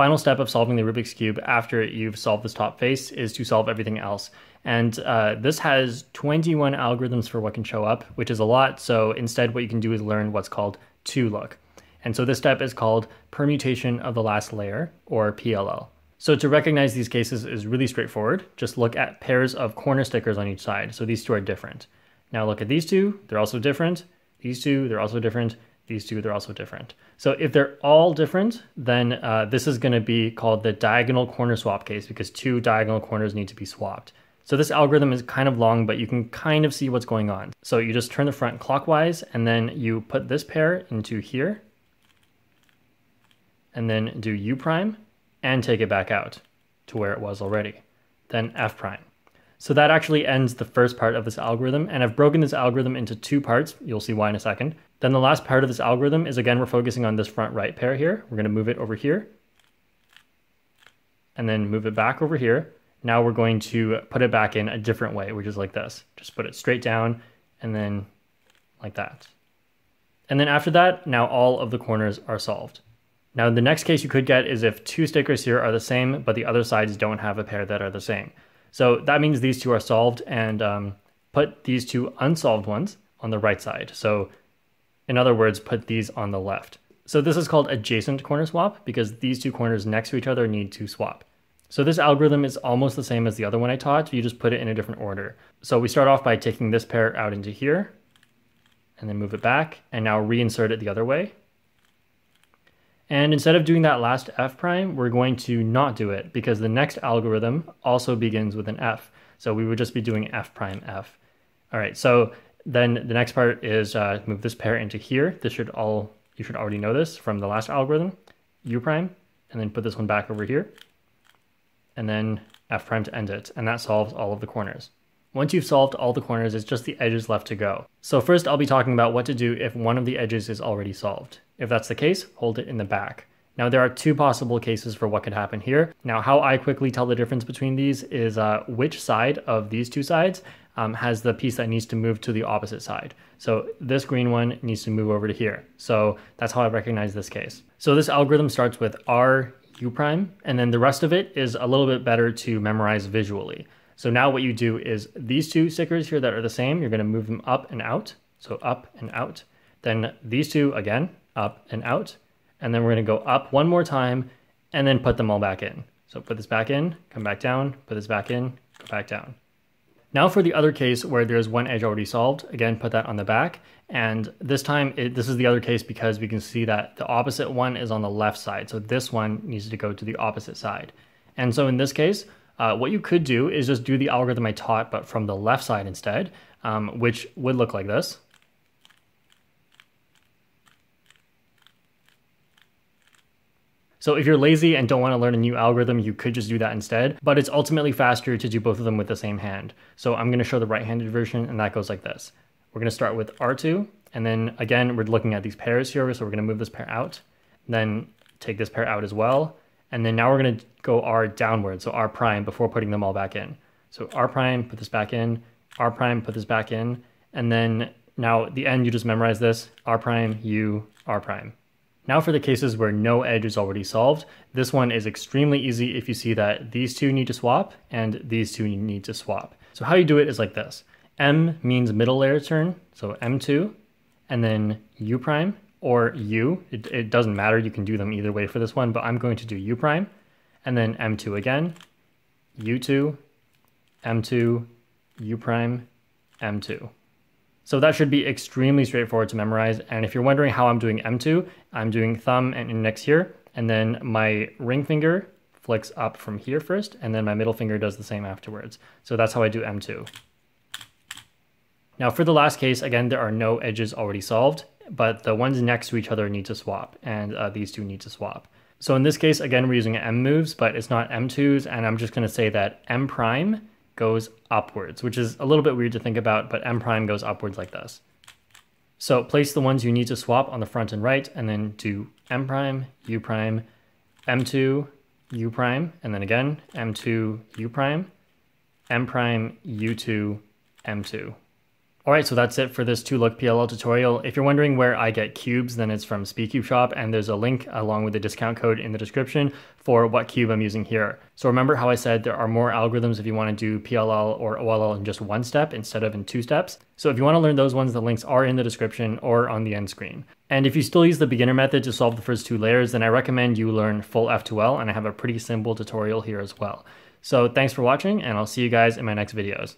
final step of solving the Rubik's Cube after you've solved this top face is to solve everything else. And uh, this has 21 algorithms for what can show up, which is a lot. So instead, what you can do is learn what's called 2-look. And so this step is called permutation of the last layer, or PLL. So to recognize these cases is really straightforward. Just look at pairs of corner stickers on each side. So these two are different. Now look at these two, they're also different. These two, they're also different. These two, they're also different. So if they're all different, then uh, this is going to be called the diagonal corner swap case because two diagonal corners need to be swapped. So this algorithm is kind of long, but you can kind of see what's going on. So you just turn the front clockwise and then you put this pair into here and then do U prime and take it back out to where it was already. Then F prime. So that actually ends the first part of this algorithm, and I've broken this algorithm into two parts. You'll see why in a second. Then the last part of this algorithm is again, we're focusing on this front right pair here. We're gonna move it over here, and then move it back over here. Now we're going to put it back in a different way, which is like this. Just put it straight down, and then like that. And then after that, now all of the corners are solved. Now the next case you could get is if two stickers here are the same, but the other sides don't have a pair that are the same. So that means these two are solved and um, put these two unsolved ones on the right side. So in other words, put these on the left. So this is called adjacent corner swap because these two corners next to each other need to swap. So this algorithm is almost the same as the other one I taught, you just put it in a different order. So we start off by taking this pair out into here and then move it back and now reinsert it the other way. And instead of doing that last f prime, we're going to not do it because the next algorithm also begins with an f. So we would just be doing f prime f. All right, so then the next part is uh, move this pair into here. This should all, you should already know this from the last algorithm, u prime, and then put this one back over here. And then f prime to end it, and that solves all of the corners. Once you've solved all the corners, it's just the edges left to go. So first I'll be talking about what to do if one of the edges is already solved. If that's the case, hold it in the back. Now there are two possible cases for what could happen here. Now how I quickly tell the difference between these is uh, which side of these two sides um, has the piece that needs to move to the opposite side. So this green one needs to move over to here. So that's how I recognize this case. So this algorithm starts with R U prime, and then the rest of it is a little bit better to memorize visually. So now what you do is these two stickers here that are the same, you're gonna move them up and out. So up and out. Then these two again, up and out. And then we're gonna go up one more time and then put them all back in. So put this back in, come back down, put this back in, go back down. Now for the other case where there's one edge already solved, again, put that on the back. And this time, it, this is the other case because we can see that the opposite one is on the left side. So this one needs to go to the opposite side. And so in this case, uh, what you could do is just do the algorithm I taught, but from the left side instead, um, which would look like this. So if you're lazy and don't want to learn a new algorithm, you could just do that instead, but it's ultimately faster to do both of them with the same hand. So I'm going to show the right-handed version and that goes like this. We're going to start with R2 and then again, we're looking at these pairs here. So we're going to move this pair out, then take this pair out as well. And then now we're going to go R downward, so R prime before putting them all back in. So R prime, put this back in, R prime, put this back in, and then now at the end you just memorize this, R prime, U, R prime. Now for the cases where no edge is already solved, this one is extremely easy if you see that these two need to swap and these two need to swap. So how you do it is like this. M means middle layer turn, so M2, and then U prime, or U. It, it doesn't matter, you can do them either way for this one, but I'm going to do U prime, and then M2 again, U2, M2, U prime, M2. So that should be extremely straightforward to memorize. And if you're wondering how I'm doing M2, I'm doing thumb and index here, and then my ring finger flicks up from here first, and then my middle finger does the same afterwards. So that's how I do M2. Now for the last case, again, there are no edges already solved but the ones next to each other need to swap, and uh, these two need to swap. So in this case, again, we're using M moves, but it's not M2s, and I'm just going to say that M prime goes upwards, which is a little bit weird to think about, but M prime goes upwards like this. So place the ones you need to swap on the front and right, and then do M prime, U prime, M2, U prime, and then again, M2, U prime, M prime, U2, M2. Alright, so that's it for this 2Look PLL tutorial. If you're wondering where I get cubes, then it's from SpeedCube Shop, and there's a link along with the discount code in the description for what cube I'm using here. So remember how I said there are more algorithms if you want to do PLL or OLL in just one step instead of in two steps. So if you want to learn those ones, the links are in the description or on the end screen. And if you still use the beginner method to solve the first two layers, then I recommend you learn full F2L, and I have a pretty simple tutorial here as well. So thanks for watching, and I'll see you guys in my next videos.